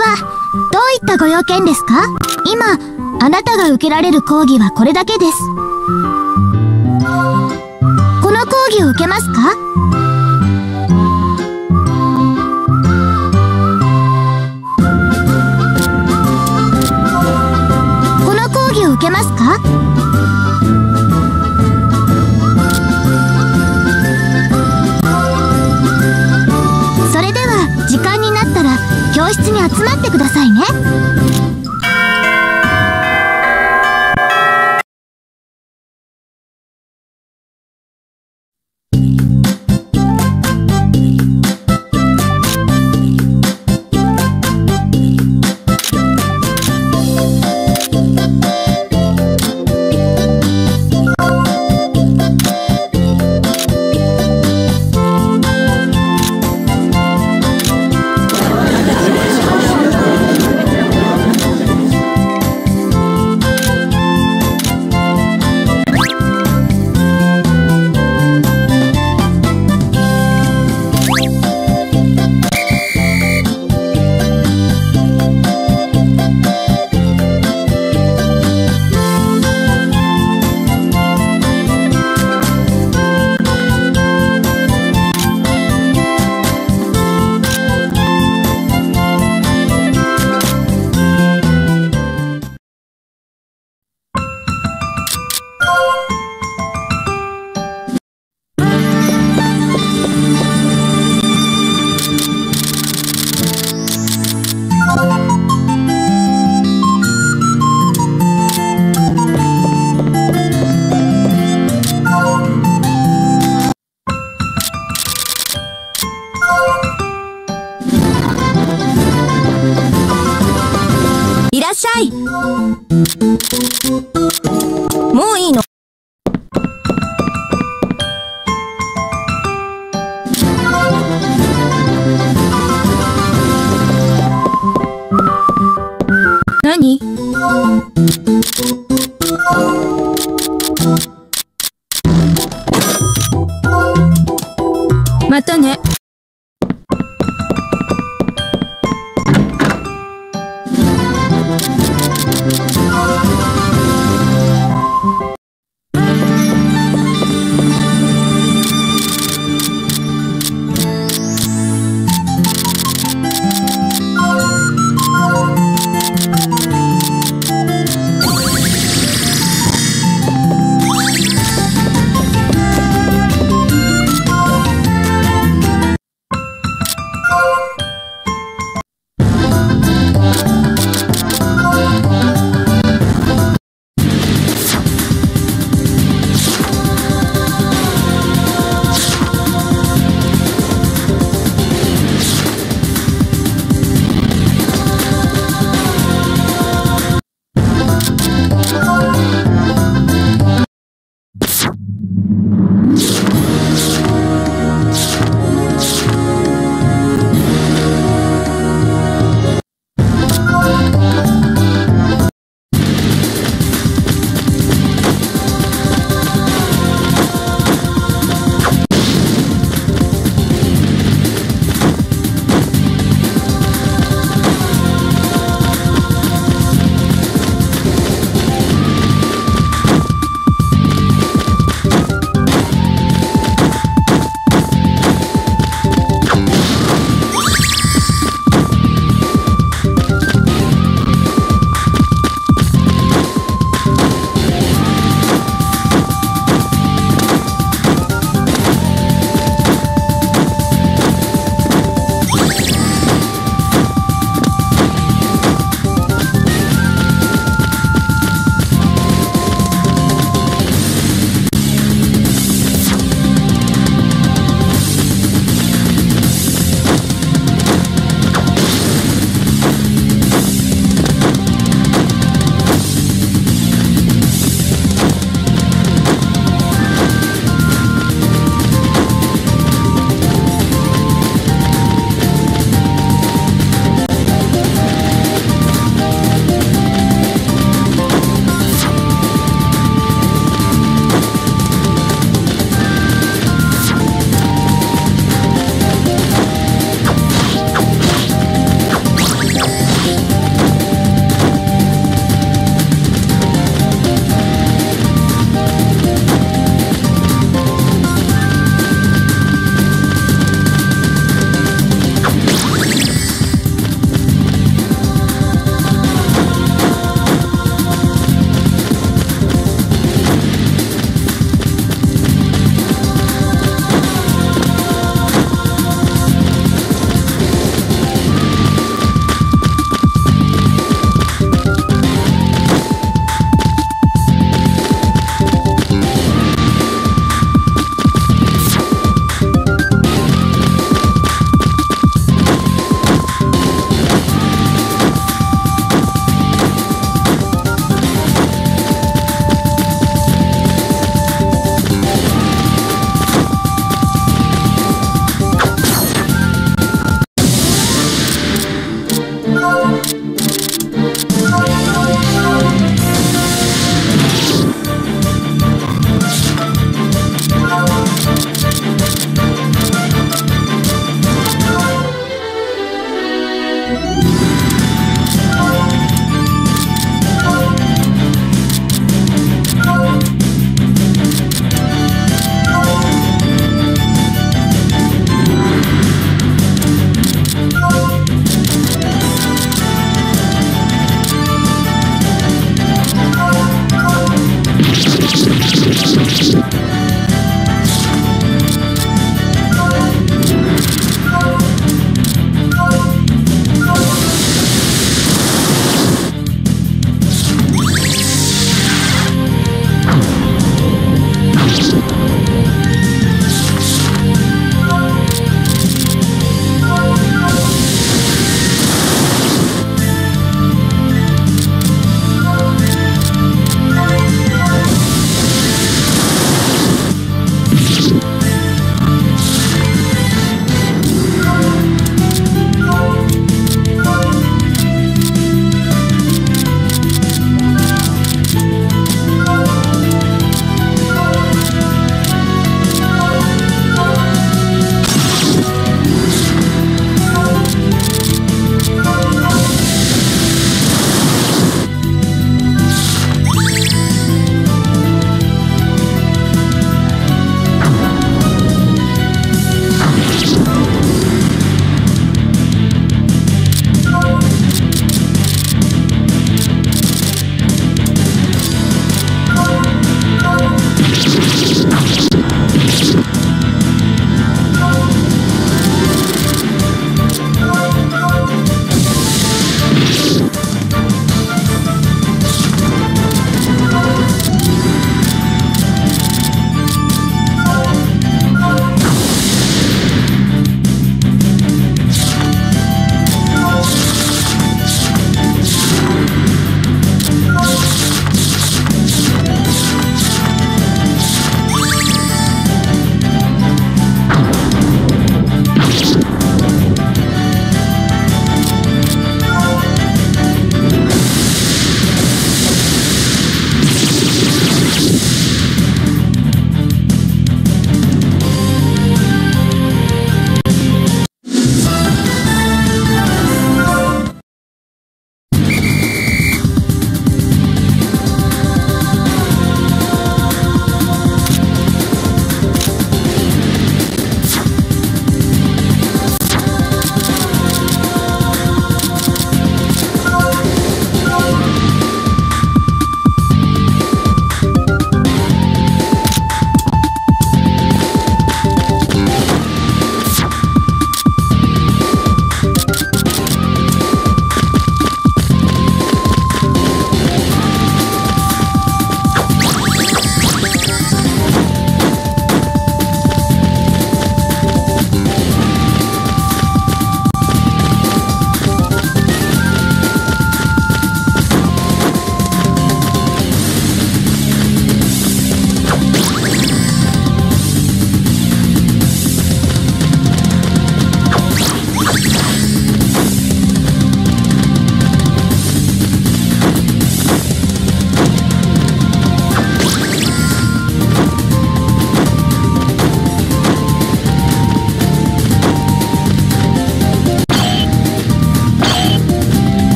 は、どういったご用件ですか？今、あなたが受けられる講義はこれだけです。この講義を受けますか？この講義を受けますか？い。もういいの。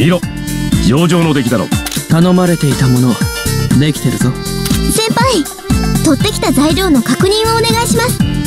見ろ。上々の出来だろ頼まれていたものできてるぞ。先輩取ってきた材料の確認をお願いします